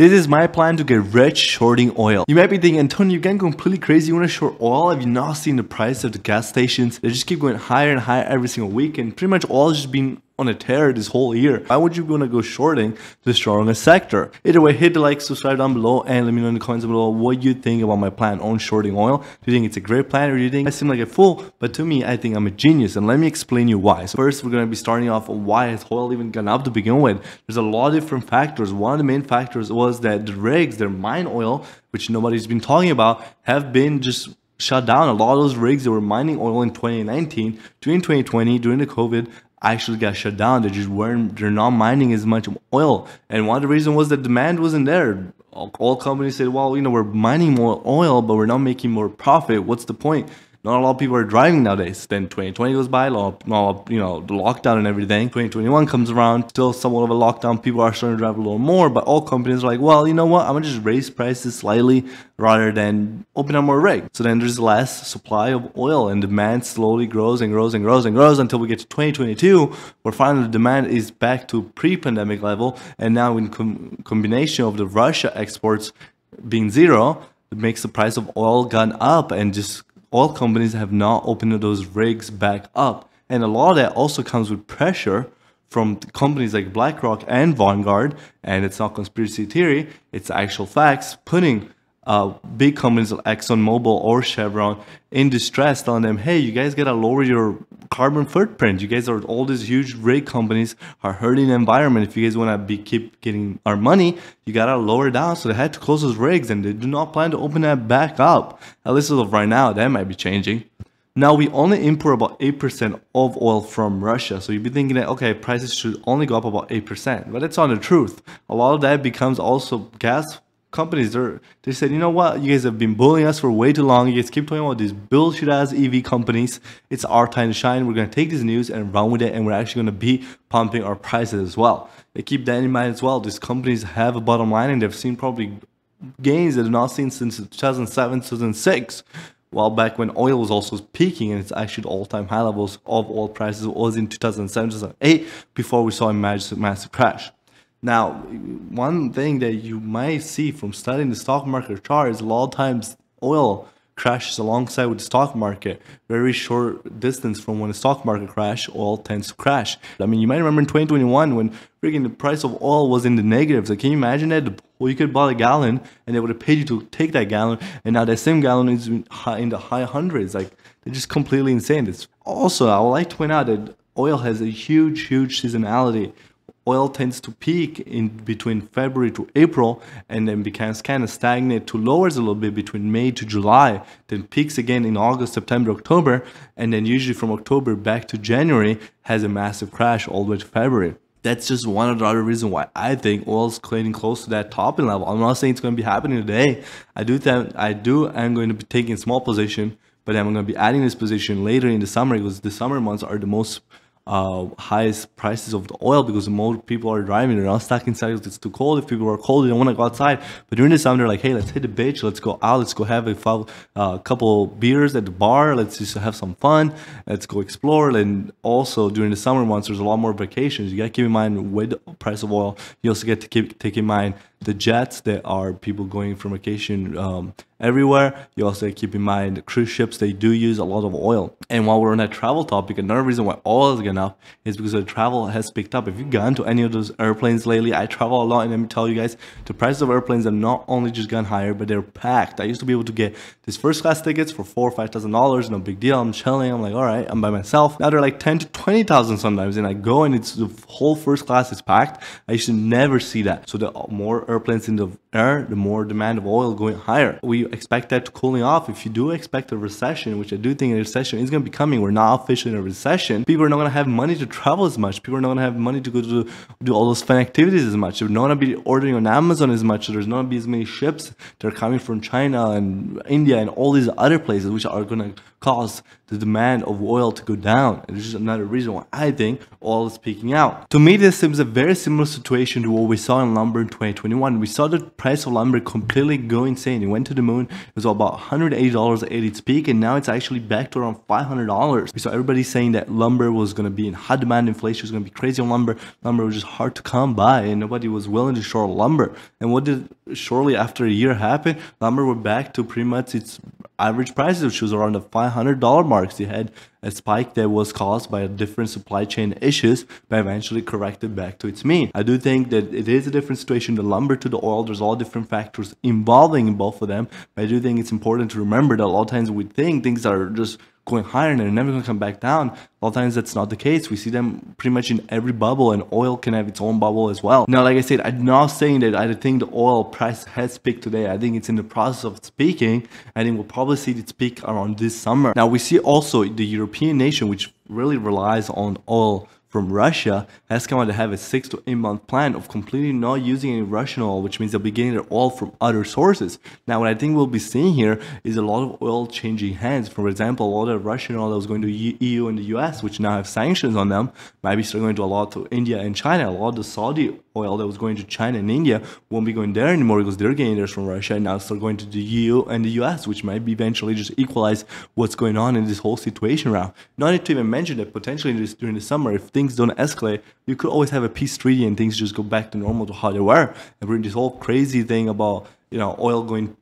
This is my plan to get rich shorting oil. You might be thinking, Antonio, you're getting completely crazy. You want to short oil? Have you not seen the price of the gas stations? They just keep going higher and higher every single week, and pretty much oil just been on a tear this whole year. Why would you want to go shorting the strongest sector? Either way, hit the like, subscribe down below, and let me know in the comments below what you think about my plan on shorting oil. Do you think it's a great plan, or do you think I seem like a fool? But to me, I think I'm a genius, and let me explain you why. So first, we're going to be starting off why has oil even gone up to begin with. There's a lot of different factors. One of the main factors was that the rigs, their mine oil, which nobody's been talking about, have been just shut down. A lot of those rigs that were mining oil in 2019, during 2020, during the COVID, actually got shut down. They just weren't, they're not mining as much oil. And one of the reasons was that demand wasn't there. All, all companies said, well, you know, we're mining more oil, but we're not making more profit. What's the point? Not a lot of people are driving nowadays. Then 2020 goes by, a lot, you know, the lockdown and everything. 2021 comes around, still somewhat of a lockdown. People are starting to drive a little more, but all companies are like, well, you know what? I'm gonna just raise prices slightly rather than open up more rigs. So then there's less supply of oil, and demand slowly grows and grows and grows and grows until we get to 2022, where finally the demand is back to pre-pandemic level, and now in com combination of the Russia exports being zero, it makes the price of oil gone up and just oil companies have not opened those rigs back up. And a lot of that also comes with pressure from companies like BlackRock and Vanguard, and it's not conspiracy theory, it's actual facts, putting uh, big companies like ExxonMobil or Chevron in distress, telling them, hey, you guys gotta lower your carbon footprint. You guys are all these huge rig companies are hurting the environment. If you guys wanna keep getting our money, you gotta lower down. So they had to close those rigs and they do not plan to open that back up. At least as of right now, that might be changing. Now we only import about 8% of oil from Russia. So you'd be thinking that, okay, prices should only go up about 8%. But that's not the truth. A lot of that becomes also gas companies they're they said you know what? You guys have been bullying us for way too long. You guys keep talking about these bullshit ass ev companies. It's our time to shine. We're going to take this news and run with it and we're actually going to be pumping our prices as well. They keep that in mind as well. These companies have a bottom line and they've seen probably gains that they've not seen since 2007 2006 while back when oil was also peaking and it's actually all-time high levels of oil prices. Was in 2007 2008 before we saw a massive, massive crash now, one thing that you might see from studying the stock market chart is a lot of times oil crashes alongside with the stock market. Very short distance from when the stock market crash, oil tends to crash. I mean, you might remember in 2021 when freaking the price of oil was in the negatives. Like, can you imagine that? Well, you could buy a gallon and they would have paid you to take that gallon, and now that same gallon is in the high hundreds. Like, they're just completely insane. It's also, I would like to point out that oil has a huge, huge seasonality oil tends to peak in between February to April and then becomes kind of stagnant to lowers a little bit between May to July, then peaks again in August, September, October, and then usually from October back to January has a massive crash all the way to February. That's just one of the other reasons why I think oil's getting close to that topping level. I'm not saying it's going to be happening today. I do think I do. I'm going to be taking small position, but I'm going to be adding this position later in the summer because the summer months are the most uh, highest prices of the oil because more people are driving. They're not stuck inside because it's too cold. If people are cold, they don't want to go outside. But during the summer, they're like, hey, let's hit the beach. Let's go out. Let's go have a uh, couple beers at the bar. Let's just have some fun. Let's go explore. And also during the summer months, there's a lot more vacations. You got to keep in mind with the price of oil. You also get to keep take in mind the jets that are people going for vacation um, everywhere. You also keep in mind cruise ships, they do use a lot of oil. And while we're on that travel topic, another reason why oil is going up is because the travel has picked up. If you've gone to any of those airplanes lately, I travel a lot and let me tell you guys, the price of airplanes have not only just gone higher, but they're packed. I used to be able to get these first class tickets for four or five thousand dollars, no big deal. I'm chilling, I'm like, all right, I'm by myself. Now they're like 10 to 20,000 sometimes, and I go and it's the whole first class is packed. I used to never see that. So the more airplanes in the air, the more demand of oil going higher. We expect that to cooling off. If you do expect a recession, which I do think a recession is going to be coming, we're not officially in a recession. People are not going to have money to travel as much. People are not going to have money to go to do all those fun activities as much. They're not going to be ordering on Amazon as much. There's not going to be as many ships that are coming from China and India and all these other places which are going to cause the demand of oil to go down. And this is another reason why I think oil is peaking out. To me, this seems a very similar situation to what we saw in lumber in 2021. We saw the price of lumber completely go insane. It went to the moon. It was about $180 at its peak, and now it's actually back to around $500. We saw everybody saying that lumber was going to be in high demand, inflation was going to be crazy on lumber. Lumber was just hard to come by, and nobody was willing to short lumber. And what did shortly after a year happen? Lumber went back to pretty much its average prices, which was around the $500 marks. You had a spike that was caused by different supply chain issues, but eventually corrected back to its mean. I do think that it is a different situation. The lumber to the oil, there's all different factors involving in both of them. But I do think it's important to remember that a lot of times we think things are just going higher and they're never going to come back down. A lot of times that's not the case. We see them pretty much in every bubble and oil can have its own bubble as well. Now, like I said, I'm not saying that I think the oil price has peaked today. I think it's in the process of speaking. I think we'll probably see its peak around this summer. Now, we see also the European nation, which really relies on oil from Russia has come out to have a six to eight month plan of completely not using any Russian oil, which means they'll be getting their oil from other sources. Now, what I think we'll be seeing here is a lot of oil changing hands. For example, a lot of Russian oil that was going to EU and the US, which now have sanctions on them, might be still going to a lot to India and China. A lot of the Saudi oil that was going to China and India won't be going there anymore because they're getting theirs from Russia and now start going to the EU and the US, which might be eventually just equalize what's going on in this whole situation around. Not to even mention that potentially during the summer, if things don't escalate, you could always have a peace treaty and things just go back to normal to how they were. And bring this whole crazy thing about you know oil going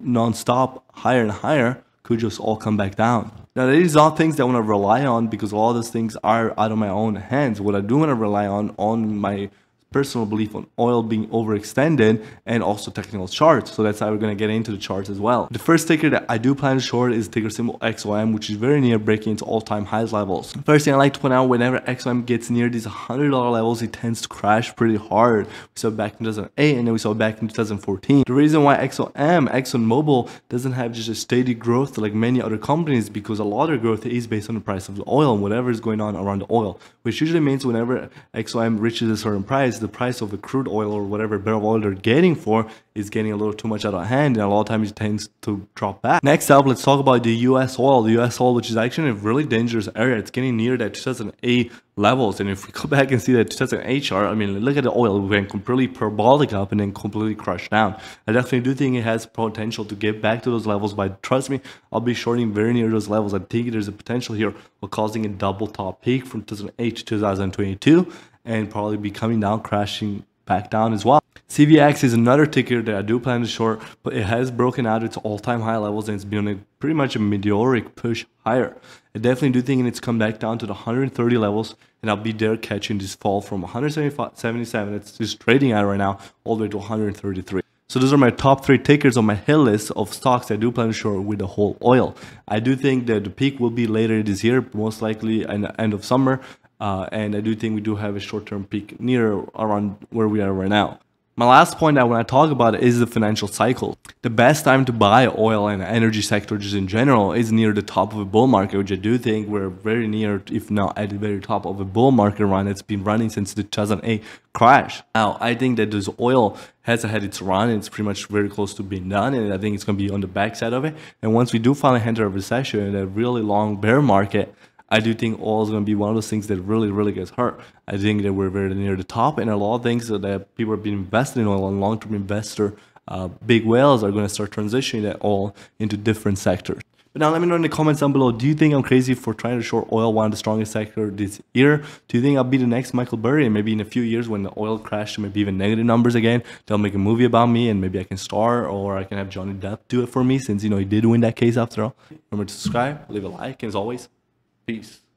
non-stop higher and higher could just all come back down. Now, these are things that I want to rely on because all those things are out of my own hands. What I do want to rely on on my personal belief on oil being overextended and also technical charts. So that's how we're going to get into the charts as well. The first ticker that I do plan to short is ticker symbol XOM, which is very near breaking into all-time highs levels. First thing I like to point out, whenever XOM gets near these $100 levels, it tends to crash pretty hard. We saw back in 2008 and then we saw back in 2014. The reason why XOM, ExxonMobil, doesn't have just a steady growth like many other companies because a lot of growth is based on the price of the oil and whatever is going on around the oil, which usually means whenever XOM reaches a certain price, the price of the crude oil or whatever barrel of oil they're getting for is getting a little too much out of hand and a lot of times it tends to drop back. Next up, let's talk about the US oil. The US oil, which is actually a really dangerous area. It's getting near that 2008 levels. And if we go back and see that 2008 chart, I mean, look at the oil. We went completely parabolic up and then completely crushed down. I definitely do think it has potential to get back to those levels, but trust me, I'll be shorting very near those levels. I think there's a potential here of causing a double top peak from 2008 to 2022 and probably be coming down, crashing back down as well. CVX is another ticker that I do plan to short, but it has broken out its all-time high levels and it's been on a pretty much a meteoric push higher. I definitely do think it's come back down to the 130 levels and I'll be there catching this fall from 177 it's just trading at right now all the way to 133. So those are my top three tickers on my hit list of stocks I do plan to short with the whole oil. I do think that the peak will be later this year, most likely in the end of summer. Uh, and I do think we do have a short-term peak near around where we are right now. My last point I want to talk about is the financial cycle. The best time to buy oil and energy sector just in general is near the top of a bull market, which I do think we're very near, if not at the very top of a bull market run that's been running since the 2008 crash. Now, I think that this oil has had its run and it's pretty much very close to being done. And I think it's going to be on the backside of it. And once we do finally enter a recession and a really long bear market, I do think oil is going to be one of those things that really, really gets hurt. I think that we're very near the top, and a lot of things that people have been investing in oil and long-term investor, uh, big whales are going to start transitioning that oil into different sectors. But now let me know in the comments down below, do you think I'm crazy for trying to short oil, one of the strongest sector this year? Do you think I'll be the next Michael Burry and maybe in a few years when the oil crashes, maybe even negative numbers again, they'll make a movie about me and maybe I can star or I can have Johnny Depp do it for me since, you know, he did win that case after all. Remember to subscribe, leave a like, and as always, Peace.